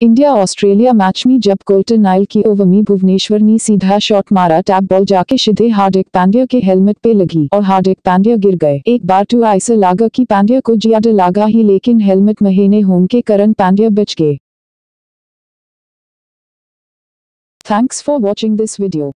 India Australia match में जब Colton Nile की ओवर में भुवनेश्वर ने सीधा शॉट मारा, टैप बॉल जाके सीधे हार्दिक पांड्या के हेलमेट पे लगी और हार्दिक पांड्या गिर गए। एक बार टू ऐसा लागा कि पांड्या को ज़्यादा लागा ही, लेकिन हेलमेट महीने होने के कारण पांड्या बच गए। Thanks for watching this video